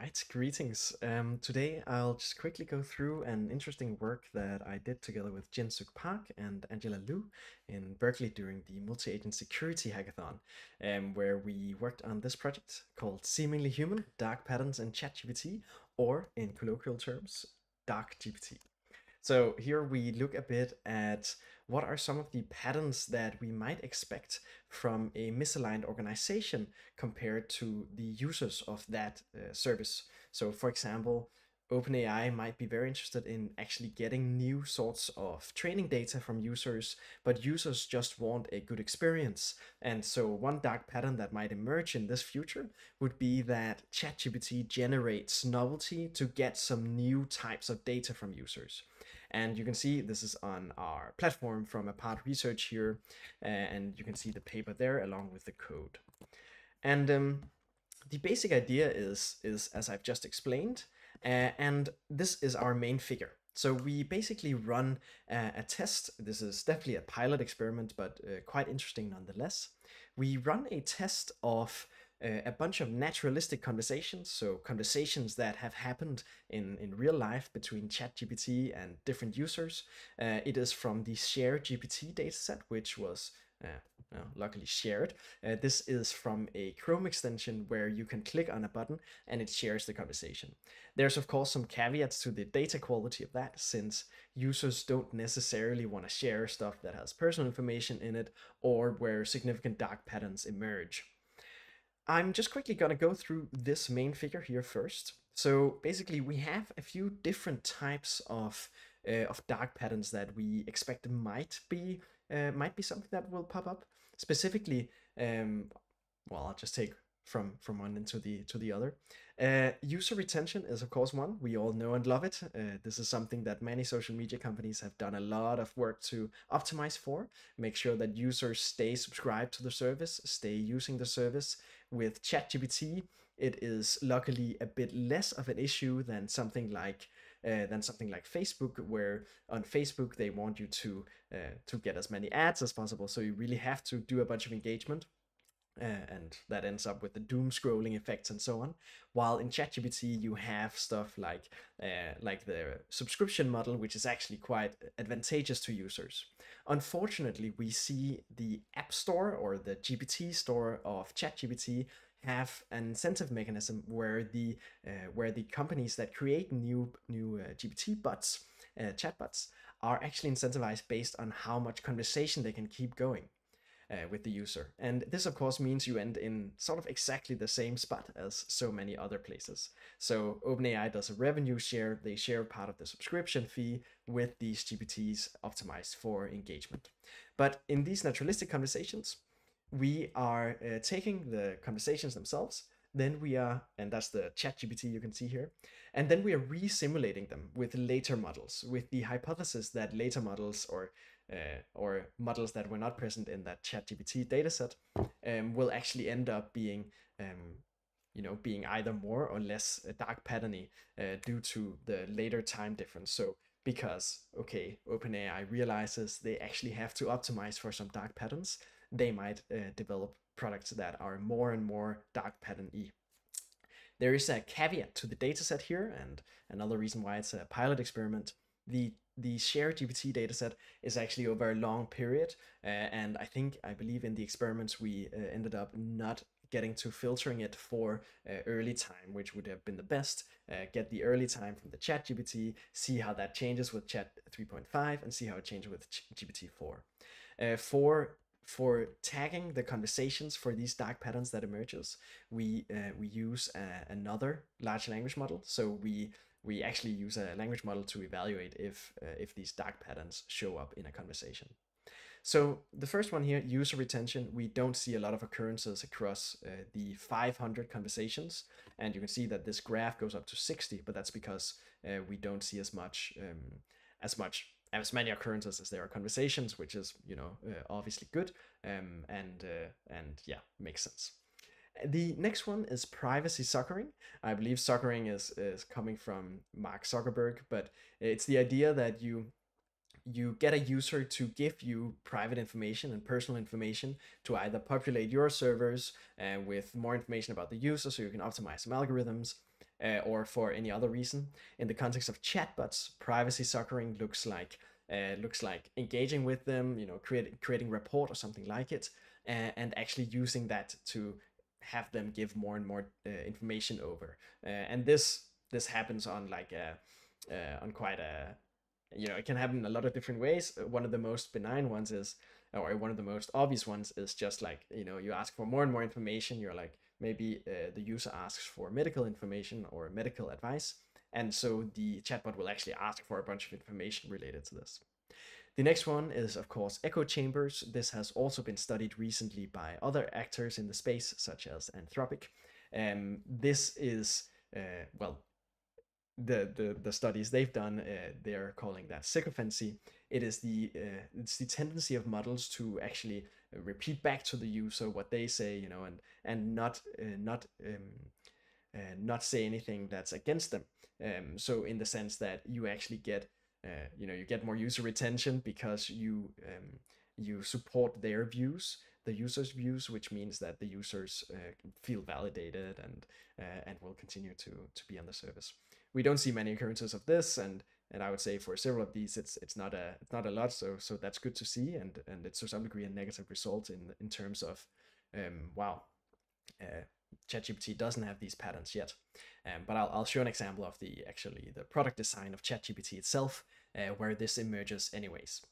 right, greetings. Um, today I'll just quickly go through an interesting work that I did together with Jinsuk Park and Angela Lu in Berkeley during the Multi-Agent Security Hackathon, um, where we worked on this project called Seemingly Human, Dark Patterns in ChatGPT, or in colloquial terms, Dark GPT. So here we look a bit at what are some of the patterns that we might expect from a misaligned organization compared to the users of that uh, service. So for example, OpenAI might be very interested in actually getting new sorts of training data from users, but users just want a good experience. And so one dark pattern that might emerge in this future would be that ChatGPT generates novelty to get some new types of data from users. And you can see this is on our platform from Apart Research here, and you can see the paper there along with the code. And um, the basic idea is, is as I've just explained, uh, and this is our main figure. So we basically run a test. This is definitely a pilot experiment, but uh, quite interesting nonetheless. We run a test of uh, a bunch of naturalistic conversations, so conversations that have happened in, in real life between ChatGPT and different users. Uh, it is from the ShareGPT dataset, which was uh, luckily shared. Uh, this is from a Chrome extension where you can click on a button and it shares the conversation. There's of course some caveats to the data quality of that since users don't necessarily want to share stuff that has personal information in it or where significant dark patterns emerge. I'm just quickly going to go through this main figure here first. So basically we have a few different types of uh, of dark patterns that we expect might be uh, might be something that will pop up. Specifically, um, well, I'll just take from from one into the to the other. Uh, user retention is of course one we all know and love it. Uh, this is something that many social media companies have done a lot of work to optimize for. Make sure that users stay subscribed to the service, stay using the service. With ChatGPT, it is luckily a bit less of an issue than something like uh, than something like Facebook, where on Facebook they want you to uh, to get as many ads as possible. So you really have to do a bunch of engagement. Uh, and that ends up with the doom scrolling effects and so on. While in ChatGPT you have stuff like uh, like the subscription model, which is actually quite advantageous to users. Unfortunately, we see the App Store or the GPT store of ChatGPT have an incentive mechanism where the uh, where the companies that create new new uh, GPT bots, uh, chatbots, are actually incentivized based on how much conversation they can keep going uh, with the user. And this, of course, means you end in sort of exactly the same spot as so many other places. So OpenAI does a revenue share. They share part of the subscription fee with these GPTs optimized for engagement. But in these naturalistic conversations, we are uh, taking the conversations themselves then we are and that's the chat gpt you can see here and then we are re-simulating them with later models with the hypothesis that later models or uh, or models that were not present in that chat gpt dataset um, will actually end up being um, you know being either more or less uh, dark patterny uh, due to the later time difference so because okay openai realizes they actually have to optimize for some dark patterns they might uh, develop products that are more and more dark pattern E. There is a caveat to the dataset here, and another reason why it's a pilot experiment. The the shared GPT dataset is actually over a long period, uh, and I think I believe in the experiments we uh, ended up not getting to filtering it for uh, early time, which would have been the best. Uh, get the early time from the chat GPT, see how that changes with chat 3.5, and see how it changes with GPT-4. Uh, for for tagging the conversations for these dark patterns that emerges, we uh, we use uh, another large language model. So we we actually use a language model to evaluate if uh, if these dark patterns show up in a conversation. So the first one here, user retention, we don't see a lot of occurrences across uh, the 500 conversations. And you can see that this graph goes up to 60, but that's because uh, we don't see as much um, as much as many occurrences as there are conversations, which is you know uh, obviously good, um, and uh, and yeah, makes sense. The next one is privacy suckering. I believe suckering is is coming from Mark Zuckerberg, but it's the idea that you you get a user to give you private information and personal information to either populate your servers uh, with more information about the user so you can optimize some algorithms uh, or for any other reason. In the context of chatbots, privacy suckering looks like uh, looks like engaging with them, you know, create, creating report or something like it, uh, and actually using that to have them give more and more uh, information over. Uh, and this this happens on like a uh, on quite a you know it can happen in a lot of different ways. One of the most benign ones is or one of the most obvious ones is just like you know you ask for more and more information. You're like maybe uh, the user asks for medical information or medical advice and so the chatbot will actually ask for a bunch of information related to this. The next one is, of course, echo chambers. This has also been studied recently by other actors in the space, such as Anthropic. Um, this is, uh, well, the, the, the studies they've done, uh, they're calling that sycophancy. It is the uh, it's the tendency of models to actually repeat back to the user what they say, you know, and and not uh, not um, uh, not say anything that's against them. Um, so in the sense that you actually get, uh, you know, you get more user retention because you um, you support their views, the user's views, which means that the users uh, feel validated and uh, and will continue to to be on the service. We don't see many occurrences of this, and and I would say for several of these, it's it's not a it's not a lot. So so that's good to see, and and it's to some degree a negative result in in terms of, um, wow. ChatGPT doesn't have these patterns yet. Um, but I'll, I'll show an example of the actually the product design of ChatGPT itself, uh, where this emerges anyways.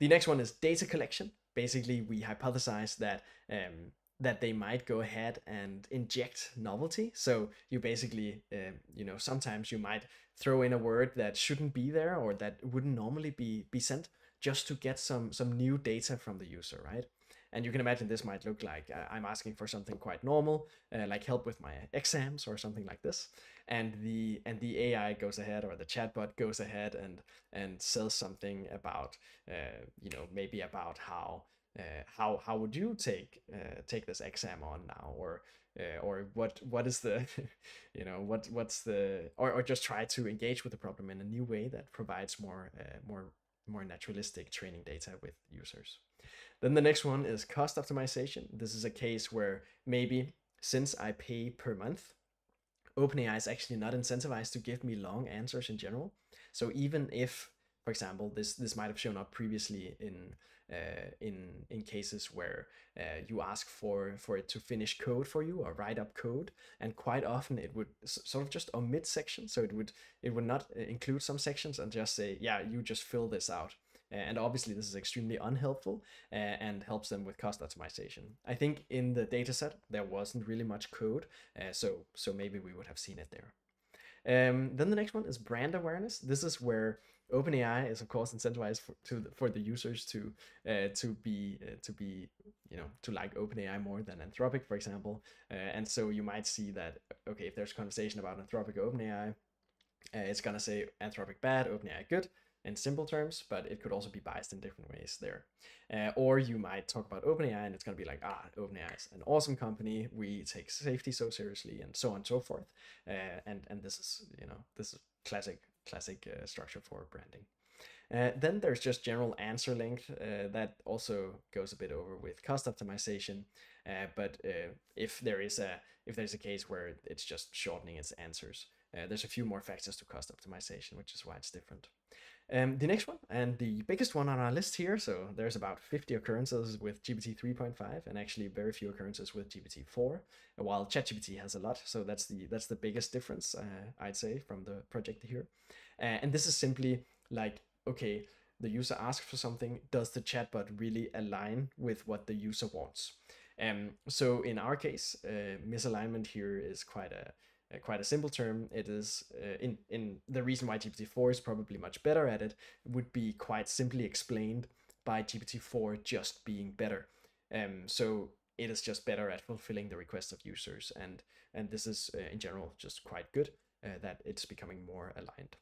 The next one is data collection. Basically, we hypothesize that um, that they might go ahead and inject novelty. So you basically, uh, you know, sometimes you might throw in a word that shouldn't be there or that wouldn't normally be be sent, just to get some some new data from the user, right? And you can imagine this might look like uh, I'm asking for something quite normal, uh, like help with my exams or something like this. And the and the AI goes ahead or the chatbot goes ahead and and says something about uh, you know maybe about how uh, how how would you take uh, take this exam on now or uh, or what what is the you know what what's the or, or just try to engage with the problem in a new way that provides more uh, more more naturalistic training data with users. Then the next one is cost optimization. This is a case where maybe since I pay per month, OpenAI is actually not incentivized to give me long answers in general. So even if, for example, this this might have shown up previously in in in cases where uh, you ask for for it to finish code for you or write up code, and quite often it would sort of just omit sections. So it would it would not uh, include some sections and just say, yeah, you just fill this out. And obviously, this is extremely unhelpful uh, and helps them with cost optimization. I think in the dataset there wasn't really much code, uh, so so maybe we would have seen it there. Um, then the next one is brand awareness. This is where OpenAI is of course incentivized for, to the, for the users to uh, to be uh, to be you know to like OpenAI more than Anthropic, for example. Uh, and so you might see that okay, if there's a conversation about Anthropic OpenAI, uh, it's gonna say Anthropic bad, OpenAI good in simple terms, but it could also be biased in different ways there. Uh, or you might talk about OpenAI and it's going to be like, ah, OpenAI is an awesome company. We take safety so seriously and so on and so forth. Uh, and, and this is, you know, this is classic, classic uh, structure for branding. Uh, then there's just general answer length uh, that also goes a bit over with cost optimization. Uh, but if there is a if there's a case where it's just shortening its answers, there's a few more factors to cost optimization, which is why it's different. Um, the next one, and the biggest one on our list here, so there's about 50 occurrences with GPT 3.5 and actually very few occurrences with GPT 4, while ChatGPT has a lot, so that's the that's the biggest difference, uh, I'd say, from the project here. Uh, and this is simply like, okay, the user asks for something, does the chatbot really align with what the user wants? Um, so in our case, uh, misalignment here is quite a uh, quite a simple term. It is uh, in in the reason why GPT-4 is probably much better at it would be quite simply explained by GPT-4 just being better. Um, so it is just better at fulfilling the requests of users, and and this is uh, in general just quite good uh, that it's becoming more aligned.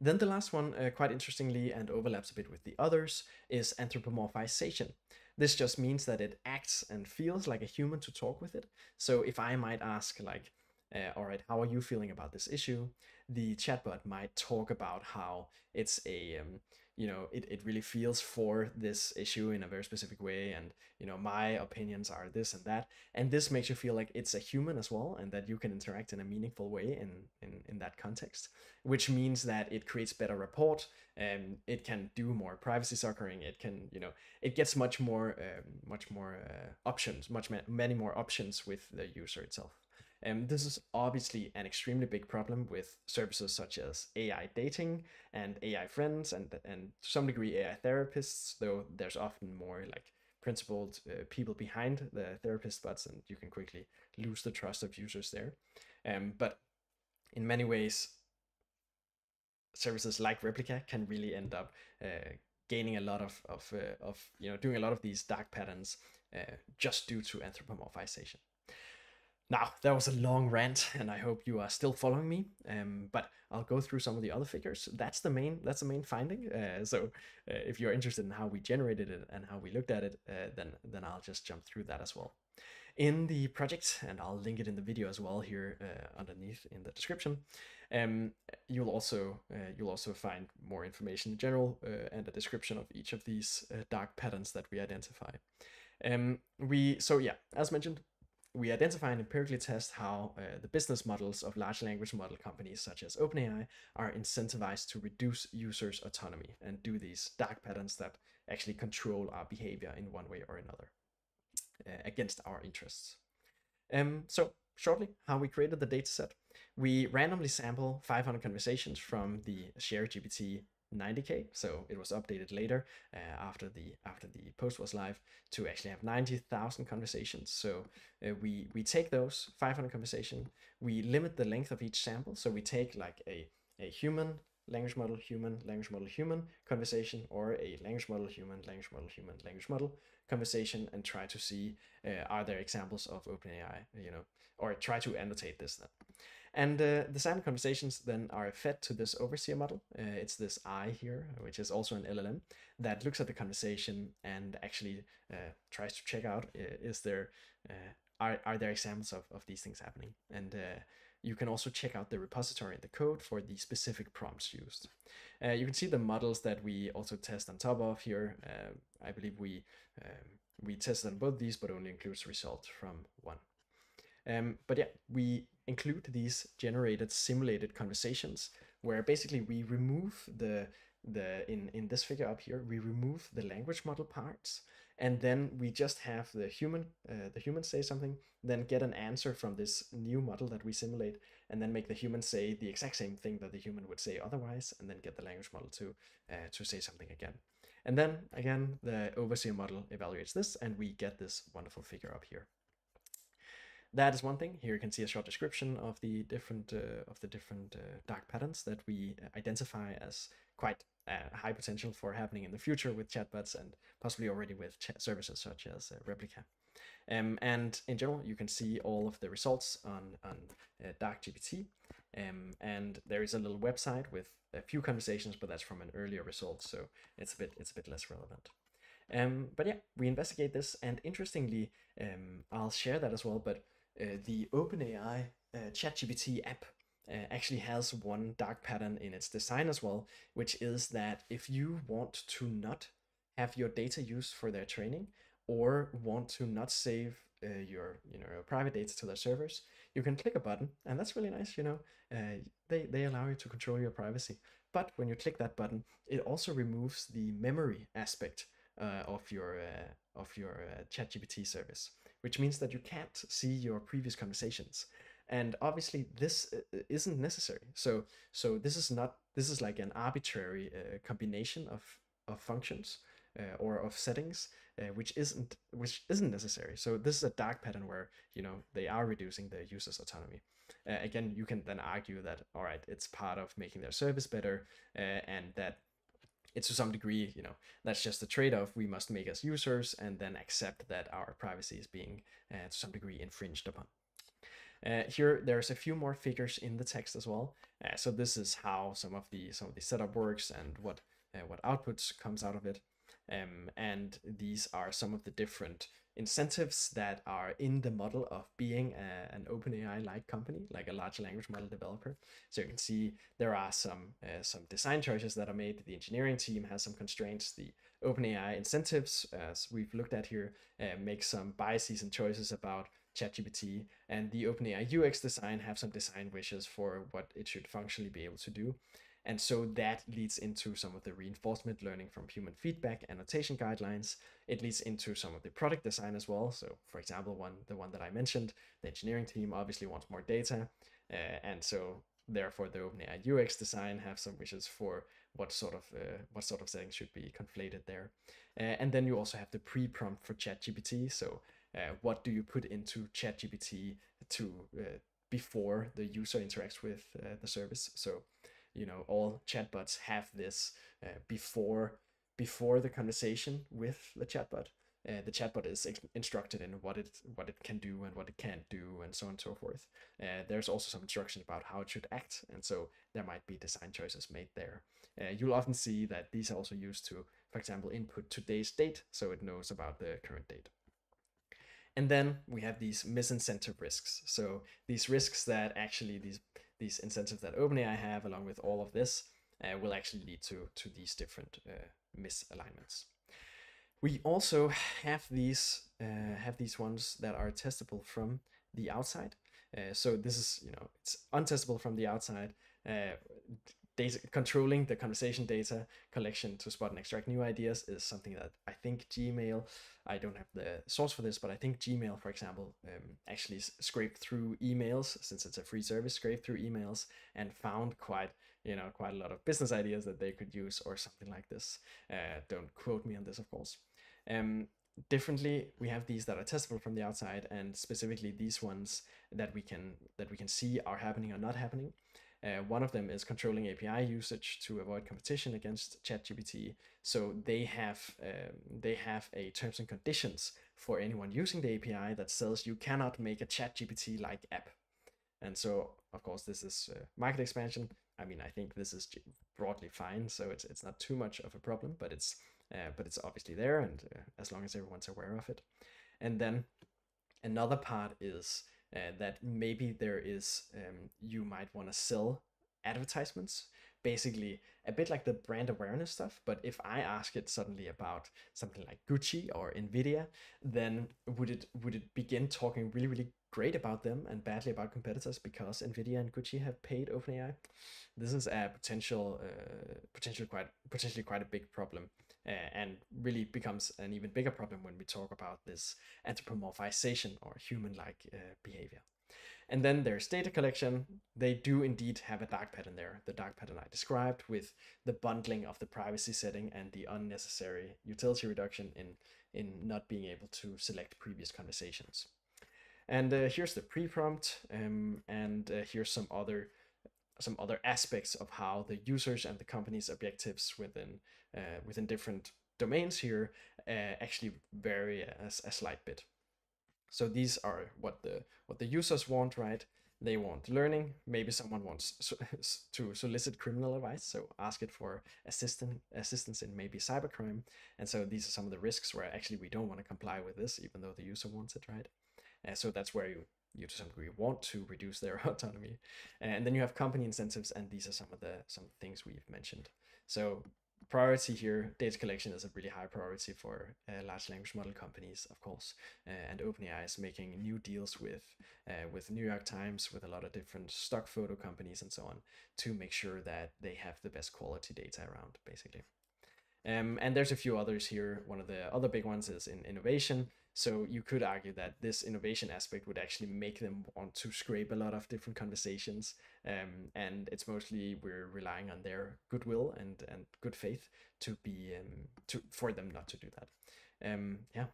Then the last one, uh, quite interestingly and overlaps a bit with the others, is anthropomorphization. This just means that it acts and feels like a human to talk with it. So if I might ask like, uh, all right, how are you feeling about this issue? The chatbot might talk about how it's a um, you know it, it really feels for this issue in a very specific way and you know my opinions are this and that and this makes you feel like it's a human as well and that you can interact in a meaningful way in in, in that context which means that it creates better rapport and it can do more privacy suckering it can you know it gets much more um, much more uh, options much ma- many more options with the user itself and this is obviously an extremely big problem with services such as AI dating and AI friends and and to some degree AI therapists, though there's often more like principled uh, people behind the therapist bots and you can quickly lose the trust of users there. Um, but in many ways, services like Replika can really end up uh, gaining a lot of of, uh, of you know doing a lot of these dark patterns uh, just due to anthropomorphization. Now, that was a long rant, and I hope you are still following me. Um, but I'll go through some of the other figures. That's the main. That's the main finding. Uh, so, uh, if you're interested in how we generated it and how we looked at it, uh, then then I'll just jump through that as well. In the project, and I'll link it in the video as well here uh, underneath in the description. Um, you'll also uh, you'll also find more information in general uh, and a description of each of these dark patterns that we identify. Um, we so yeah, as mentioned, we identify and empirically test how uh, the business models of large language model companies such as OpenAI are incentivized to reduce users' autonomy and do these dark patterns that actually control our behavior in one way or another uh, against our interests. Um, so, shortly, how we created the dataset. We randomly sample 500 conversations from the ShareGPT 90k so it was updated later uh, after the after the post was live to actually have 90,000 conversations. So uh, we we take those 500 conversation we limit the length of each sample. So we take like a a human language model human language model human conversation or a language model human language model human language model conversation and try to see uh, are there examples of OpenAI you know or try to annotate this then and uh, the sample conversations then are fed to this overseer model. Uh, it's this I here, which is also an LLM, that looks at the conversation and actually uh, tries to check out uh, is there uh, are, are there examples of, of these things happening. And uh, you can also check out the repository and the code for the specific prompts used. you can see the models that we also test on top of here. I believe we um, we tested on both these, but only includes results from one. Um, but yeah, we include these generated simulated conversations where basically we remove the the in in this figure up here we remove the language model parts and then we just have the human uh, the human say something then get an answer from this new model that we simulate and then make the human say the exact same thing that the human would say otherwise and then get the language model to uh, to say something again. And then again the overseer model evaluates this and we get this wonderful figure up here that is one thing. Here you can see a short description of the different uh, of the different uh, dark patterns that we uh, identify as quite uh, high potential for happening in the future with chatbots and possibly already with services such as uh, Replika. Um, and in general, you can see all of the results on on uh, DarkGPT. Um, and there is a little website with a few conversations, but that's from an earlier result, so it's a bit it's a bit less relevant. Um, but yeah, we investigate this, and interestingly, um, I'll share that as well. But uh, the OpenAI uh, ChatGPT app uh, actually has one dark pattern in its design as well, which is that if you want to not have your data used for their training or want to not save uh, your you know private data to their servers, you can click a button, and that's really nice. You know, uh, they they allow you to control your privacy. But when you click that button, it also removes the memory aspect uh, of your of your ChatGPT service which means that you can't see your previous conversations. And obviously this uh, isn't necessary. So so this is not this is like an arbitrary uh, combination of of functions uh, or of settings uh, which isn't which isn't necessary. So this is a dark pattern where you know they are reducing the user's autonomy. Uh, again, you can then argue that all right, it's part of making their service better, uh, and that it's to some degree, you know, that's just a trade-off we must make as users and then accept that our privacy is being uh, to some degree infringed upon. Uh, here, there's a few more figures in the text as well. Uh, so this is how some of the some of the setup works and what uh, what outputs comes out of it. Um, and these are some of the different incentives that are in the model of being a, an OpenAI like company, like a large language model developer. So you can see there are some uh, some design choices that are made. The engineering team has some constraints. The OpenAI incentives, as we've looked at here, uh, make some biases and choices about ChatGPT, and the OpenAI UX design have some design wishes for what it should functionally be able to do. And so that leads into some of the reinforcement learning from human feedback annotation guidelines. It leads into some of the product design as well. So for example, one the one that I mentioned, the engineering team obviously wants more data. Uh, and so therefore the OpenAI UX design have some wishes for what sort of uh, what sort of settings should be conflated there. Uh, and then you also have the pre-prompt for ChatGPT. So what do you put into ChatGPT to before the user interacts with the service? So you know all chatbots have this before before the conversation with the chatbot. Uh, the chatbot is instructed in what it what it can do and what it can't do and so on and so forth. Uh, there's also some instruction about how it should act and so there might be design choices made there. Uh, you'll often see that these are also used to for example input today's date so it knows about the current date. And then we have these misincentive risks. So these risks that actually these these incentives that OpenAI have, along with all of this, uh, will actually lead to, to these different uh, misalignments. We also have these uh, have these ones that are testable from the outside. Uh, so this is you know it's untestable from the outside. Uh, data controlling the conversation data collection to spot and extract new ideas is something that I think Gmail, I don't have the source for this, but I think Gmail, for example, um, actually scraped through emails since it's a free service, scraped through emails and found quite, you know, quite a lot of business ideas that they could use or something like this. Uh, don't quote me on this, of course. Um, differently we have these that are testable from the outside and specifically these ones that we can that we can see are happening or not happening uh, one of them is controlling API usage to avoid competition against ChatGPT. So they have um, they have a terms and conditions for anyone using the API that says you cannot make a ChatGPT like app. And so of course this is uh, market expansion. I mean I think this is broadly fine, so it's it's not too much of a problem, but it's uh, but it's obviously there, and uh, as long as everyone's aware of it. And then another part is uh, that maybe there is um, you might want to sell advertisements basically a bit like the brand awareness stuff but if i ask it suddenly about something like gucci or nvidia then would it would it begin talking really really great about them and badly about competitors because nvidia and gucci have paid openai this is a potential uh, potential quite potentially quite a big problem uh, and really becomes an even bigger problem when we talk about this anthropomorphization or human-like uh, behavior. And then there's data collection. They do indeed have a dark pattern there, the dark pattern I described with the bundling of the privacy setting and the unnecessary utility reduction in, in not being able to select previous conversations. And uh, here's the pre-prompt, um, and uh, here's some other some other aspects of how the users and the company's objectives within uh, within different domains here uh, actually vary a, a slight bit. So these are what the what the users want, right? They want learning. Maybe someone wants to solicit criminal advice, so ask it for assistance assistance in maybe cybercrime. And so these are some of the risks where actually we don't want to comply with this, even though the user wants it, right? Uh, so that's where you you to some degree want to reduce their autonomy. And then you have company incentives, and these are some of the some things we've mentioned. So priority here, data collection is a really high priority for uh, large language model companies, of course. Uh, and OpenAI is making new deals with uh, with New York Times, with a lot of different stock photo companies and so on, to make sure that they have the best quality data around, basically. Um, and there's a few others here. One of the other big ones is in innovation. So you could argue that this innovation aspect would actually make them want to scrape a lot of different conversations. Um, and it's mostly we're relying on their goodwill and, and good faith to be um, to for them not to do that. Um, yeah.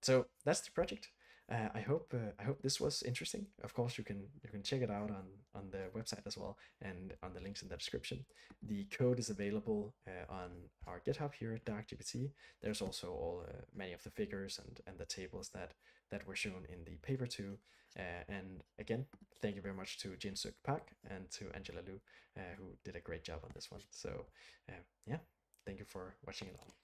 So that's the project. Uh, I hope uh, I hope this was interesting. Of course, you can you can check it out on on the website as well and on the links in the description. The code is available uh, on our GitHub here at DarkGPT. There's also all uh, many of the figures and and the tables that that were shown in the paper too. Uh, and again, thank you very much to Jinsuk Park and to Angela Lu, uh, who did a great job on this one. So yeah, thank you for watching it all.